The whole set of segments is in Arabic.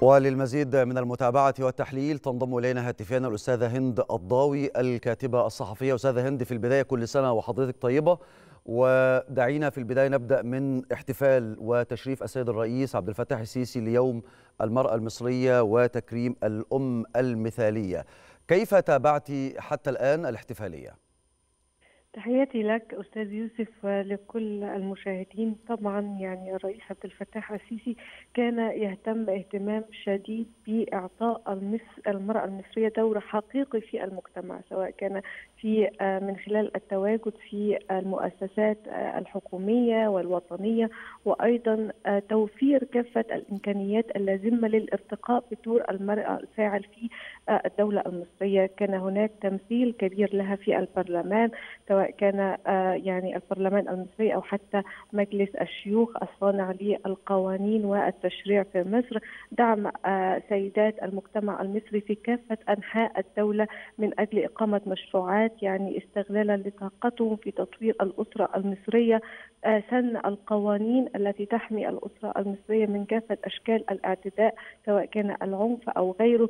وللمزيد من المتابعة والتحليل تنضم إلينا هاتفيا الأستاذة هند الضاوي الكاتبة الصحفية. أستاذة هند في البداية كل سنة وحضرتك طيبة. ودعينا في البداية نبدأ من احتفال وتشريف السيد الرئيس عبد الفتاح السيسي ليوم المرأة المصرية وتكريم الأم المثالية. كيف تابعت حتى الآن الاحتفالية؟ تحياتي لك أستاذ يوسف ولكل المشاهدين. طبعا يعني الرئيس عبد الفتاح السيسي كان يهتم اهتمام شديد بإعطاء المرأة المصرية دور حقيقي في المجتمع سواء كان في من خلال التواجد في المؤسسات الحكومية والوطنية وأيضا توفير كافة الإمكانيات اللازمة للارتقاء بدور المرأة الفاعل في الدولة المصرية. كان هناك تمثيل كبير لها في البرلمان سواء كان يعني البرلمان المصري أو حتى مجلس الشيوخ الصانع للقوانين والتشريع في مصر دعم سيدات المجتمع المصري في كافة أنحاء الدولة من أجل إقامة مشروعات يعني استغلالا لطاقتهم في تطوير الأسرة المصرية. سن القوانين التي تحمي الأسرة المصرية من كافة أشكال الاعتداء سواء كان العنف أو غيره.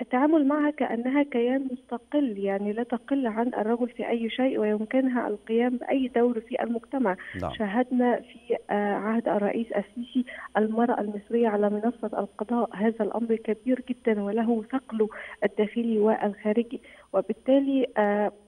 التعامل معها كأنها كيان مستقل يعني لا تقل عن الرجل في أي شيء ويمكنها القيام بأي دور في المجتمع. نعم. شاهدنا في عهد الرئيس السيسي المرأة المصرية على منصة القضاء. هذا الأمر كبير جدا وله ثقله الداخلي والخارجي. وبالتالي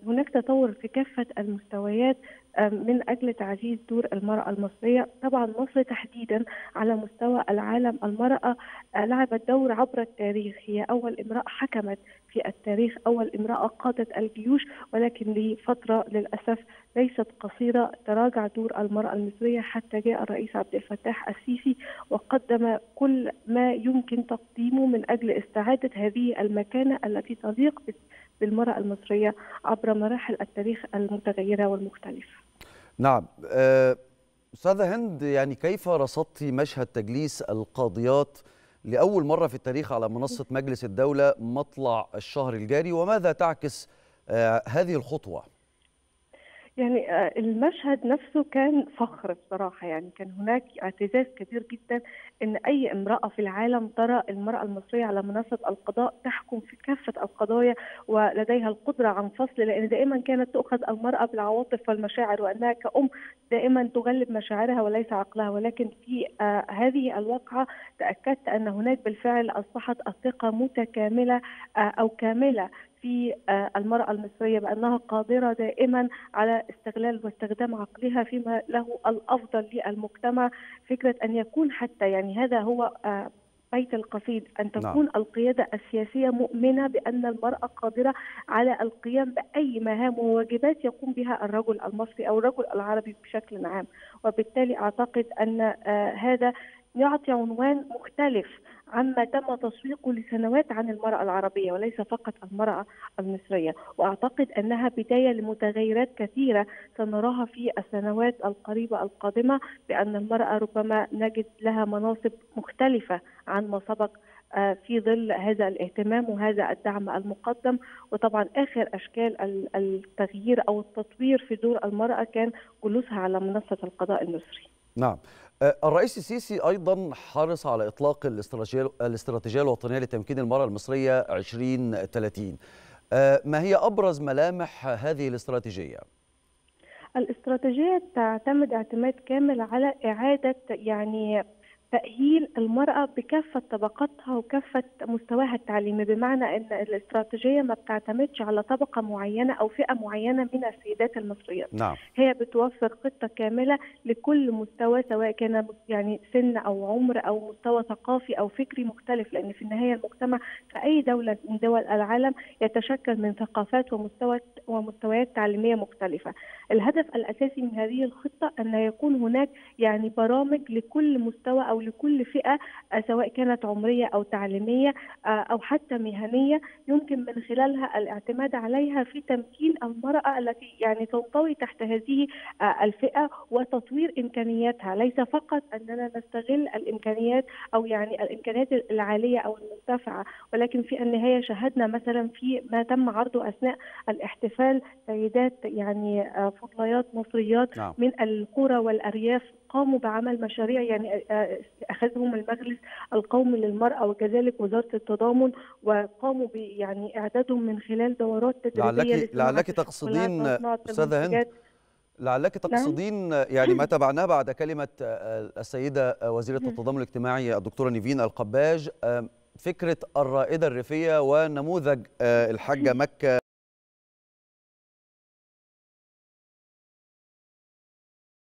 هناك تطور في كافة المستويات من أجل تعزيز دور المرأة المصرية، طبعا مصر تحديدا على مستوى العالم. المرأة لعبت دور عبر التاريخ، هي أول امرأة حكمت في التاريخ، أول امرأة قادت الجيوش ولكن لفتره للأسف ليست قصيرة. تراجع دور المرأة المصرية حتى جاء الرئيس عبد الفتاح السيسي وقدم كل ما يمكن تقديمه من أجل استعادة هذه المكانة التي تليق بالمرأة المصرية عبر مراحل التاريخ المتغيرة والمختلفة. نعم. أستاذة هند يعني كيف رصدت مشهد تجليس القاضيات لأول مرة في التاريخ على منصة مجلس الدولة مطلع الشهر الجاري وماذا تعكس هذه الخطوة؟ يعني المشهد نفسه كان فخر بصراحة يعني. كان هناك اعتزاز كبير جدا أن أي امرأة في العالم ترى المرأة المصرية على منصة القضاء تحكم في كافة القضايا ولديها القدرة عن فصل لأن دائما كانت تؤخذ المرأة بالعواطف والمشاعر وأنها كأم دائما تغلب مشاعرها وليس عقلها. ولكن في آه هذه الواقعة تأكدت أن هناك بالفعل أصبحت الثقة متكاملة آه أو كاملة. في المرأة المصرية بأنها قادرة دائما على استغلال واستخدام عقلها فيما له الأفضل للمجتمع فكرة أن يكون حتى يعني هذا هو بيت القصيد أن تكون نعم. القيادة السياسية مؤمنة بأن المرأة قادرة على القيام بأي مهام وواجبات يقوم بها الرجل المصري أو الرجل العربي بشكل عام وبالتالي أعتقد أن هذا يعطي عنوان مختلف عما تم تسويقه لسنوات عن المرأة العربية وليس فقط المرأة المصرية. وأعتقد أنها بداية لمتغيرات كثيرة سنراها في السنوات القريبة القادمة بأن المرأة ربما نجد لها مناصب مختلفة عن ما سبق في ظل هذا الاهتمام وهذا الدعم المقدم. وطبعا آخر أشكال التغيير أو التطوير في دور المرأة كان جلوسها على منصة القضاء المصري. نعم. الرئيس السيسي أيضا حرص على إطلاق الاستراتيجية الوطنية لتمكين المرأة المصرية 2030 ما هي أبرز ملامح هذه الاستراتيجية؟ الاستراتيجية تعتمد اعتماد كامل على إعادة يعني تأهيل المرأة بكافة طبقاتها وكافة مستواها التعليمي بمعنى أن الاستراتيجية ما بتعتمدش على طبقة معينة أو فئة معينة من السيدات المصريات نعم. هي بتوفر خطة كاملة لكل مستوى سواء كان يعني سن أو عمر أو مستوى ثقافي أو فكري مختلف لأن في النهاية المجتمع في أي دولة من دول العالم يتشكل من ثقافات ومستوى ومستويات تعليمية مختلفة الهدف الأساسي من هذه الخطة أن يكون هناك يعني برامج لكل مستوى أو لكل فئة سواء كانت عمرية أو تعليمية أو حتى مهنية يمكن من خلالها الاعتماد عليها في تمكين المرأة التي يعني تنطوي تحت هذه الفئة وتطوير إمكانياتها ليس فقط أننا نستغل الإمكانيات أو يعني الإمكانيات العالية أو المرتفعة ولكن في النهاية شاهدنا مثلا في ما تم عرضه أثناء الاحتفال سيدات يعني فضليات مصريات نعم. من القرى والأرياف قاموا بعمل مشاريع يعني أخذهم المجلس القومي للمرأة وكذلك وزارة التضامن وقاموا يعني إعدادهم من خلال دورات تدريبية لعلك لعلك تقصدين أستاذة هند لعلك تقصدين نعم. يعني ما تابعناه بعد كلمة السيدة وزيرة التضامن الاجتماعي الدكتورة نيفين القباج فكرة الرائدة الريفية ونموذج الحاجة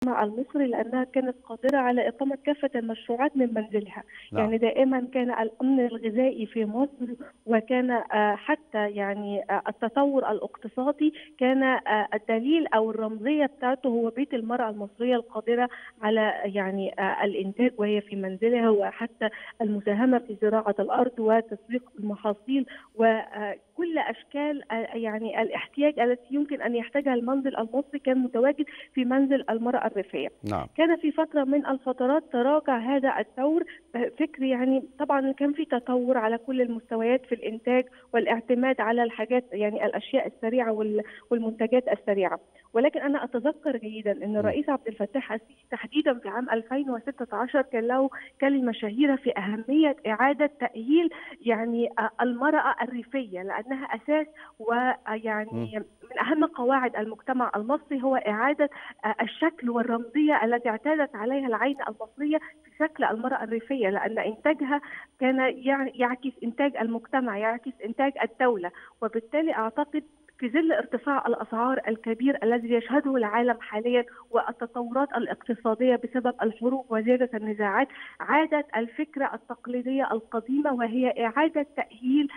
المصري لأنها كانت قادرة على إقامة كافة المشروعات من منزلها نعم. يعني دائما كان الأمن الغذائي في مصر وكان حتى يعني التطور الاقتصادي كان الدليل أو الرمزية بتاعته هو بيت المرأة المصرية القادرة على يعني الإنتاج وهي في منزلها وحتى المساهمة في زراعة الأرض وتسويق المحاصيل وكل أشكال يعني الاحتياج التي يمكن أن يحتاجها المنزل المصري كان متواجد في منزل المرأة الريفيه. نعم. كان في فترة من الفترات تراجع هذا الدور فكر يعني طبعا كان في تطور على كل المستويات في الإنتاج والاعتماد على الحاجات يعني الأشياء السريعة والمنتجات السريعة. ولكن أنا أتذكر جيدا إن الرئيس عبد الفتاح السيسي تحديدا في عام 2016 كان له كلمة شهيرة في أهمية إعادة تأهيل يعني المرأة الريفية لأنها أساس ويعني من أهم قواعد المجتمع المصري هو إعادة الشكل والرمزية التي اعتادت عليها العين المصرية في شكل المرأة الريفية. لأن إنتاجها كان يعكس إنتاج المجتمع يعكس إنتاج الدولة. وبالتالي أعتقد في ظل ارتفاع الأسعار الكبير الذي يشهده العالم حاليا والتطورات الاقتصادية بسبب الحروب وزيادة النزاعات عادت الفكرة التقليدية القديمة وهي إعادة تأهيل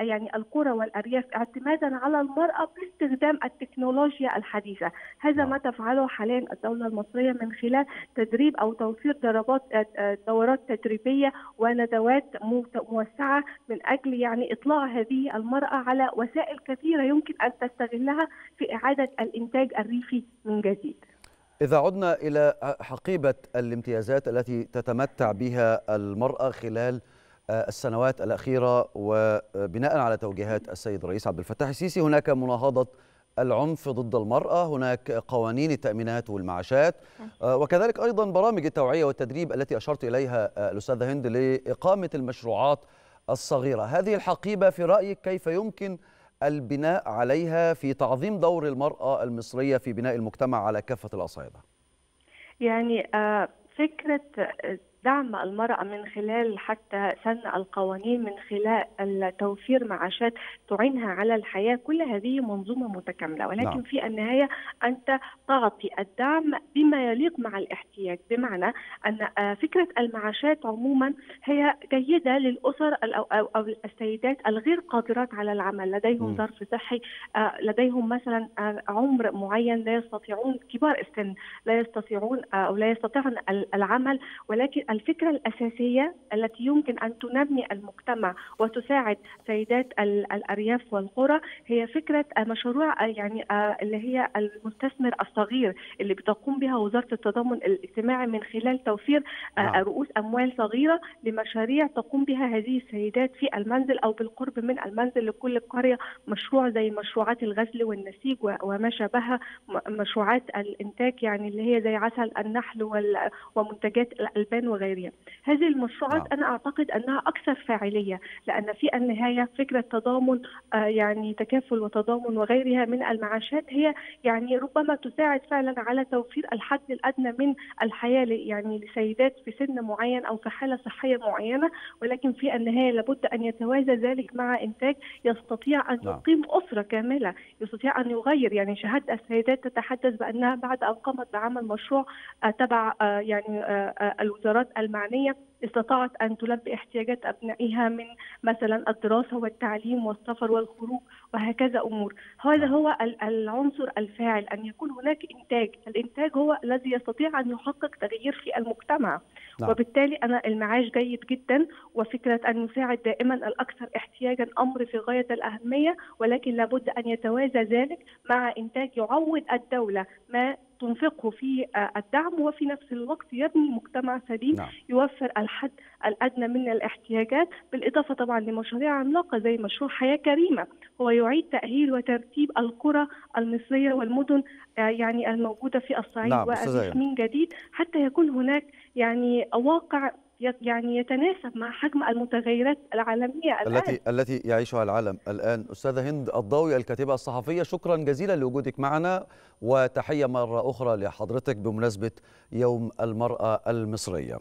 يعني القرى والأرياف اعتمادا على المرأة باستخدام التكنولوجيا الحديثة. هذا ما تفعله حاليا الدولة المصرية من خلال تدريب أو توفير ضربات دورات تدريبية وندوات موسعة من أجل يعني إطلاع هذه المرأة على وسائل كثيرة يمكن أن تستغلها في إعادة الإنتاج الريفي من جديد. إذا عدنا إلى حقيبة الامتيازات التي تتمتع بها المرأة خلال السنوات الأخيرة وبناء على توجيهات السيد الرئيس عبد الفتاح السيسي هناك مناهضة العنف ضد المرأة هناك قوانين التأمينات والمعاشات وكذلك أيضا برامج التوعية والتدريب التي أشرت إليها الأستاذة هند لإقامة المشروعات الصغيرة. هذه الحقيبة في رأيك كيف يمكن البناء عليها في تعظيم دور المرأة المصرية في بناء المجتمع على كافة الأصعدة. يعني فكرة دعم المرأة من خلال حتى سن القوانين من خلال توفير معاشات تعينها على الحياة. كل هذه منظومة متكاملة. ولكن نعم. في النهاية أنت تعطي الدعم بما يليق مع الاحتياج. بمعنى أن فكرة المعاشات عموما هي جيدة للأسر أو, السيدات الغير قادرات على العمل. لديهم ظرف صحي لديهم مثلا عمر معين لا يستطيعون كبار السن لا يستطيعون أو لا يستطيعون العمل. ولكن الفكرة الأساسية التي يمكن أن تنمي المجتمع وتساعد سيدات الأرياف والقرى هي فكرة مشروع يعني اللي هي المستثمر الصغير اللي بتقوم بها وزارة التضامن الاجتماعي من خلال توفير نعم. رؤوس أموال صغيرة لمشاريع تقوم بها هذه السيدات في المنزل أو بالقرب من المنزل لكل قرية مشروع زي مشروعات الغزل والنسيج وما شابهها مشروعات الإنتاج يعني اللي هي زي عسل النحل ومنتجات الألبان وغيرها هذه المشروعات نعم. أنا أعتقد أنها أكثر فاعلية لأن في النهاية فكرة تضامن آه يعني تكافل وتضامن وغيرها من المعاشات هي يعني ربما تساعد فعلا على توفير الحد الأدنى من الحياة يعني لسيدات في سن معين أو في حالة صحية معينة ولكن في النهاية لابد أن يتوازى ذلك مع إنتاج يستطيع أن نعم. يقيم أسرة كاملة يستطيع أن يغير يعني شهادة السيدات تتحدث بأنها بعد أن قامت بعمل مشروع آه تبع آه يعني الوزارات المعنية استطاعت أن تلبي احتياجات أبنائها من مثلا الدراسة والتعليم والسفر والخروج وهكذا أمور. هذا هو العنصر الفاعل. أن يكون هناك إنتاج. الإنتاج هو الذي يستطيع أن يحقق تغيير في المجتمع. نعم. وبالتالي أنا المعاش جيد جدا. وفكرة أن يساعد دائما الأكثر احتياجا أمر في غاية الأهمية. ولكن لابد أن يتوازى ذلك مع إنتاج يعوض الدولة. ما تنفقه في الدعم وفي نفس الوقت يبني مجتمع سليم نعم. يوفر الحد الأدنى من الاحتياجات بالإضافة طبعا لمشاريع عملاقة زي مشروع حياة كريمة هو يعيد تأهيل وترتيب القرى المصرية والمدن يعني الموجودة في الصعيد نعم، من جديد حتى يكون هناك يعني واقع يعني يتناسب مع حجم المتغيرات العالمية الآن. التي التي يعيشها العالم الآن أستاذة هند الضاوي الكاتبة الصحفية شكرا جزيلا لوجودك معنا وتحية مرة أخرى لحضرتك بمناسبة يوم المرأة المصرية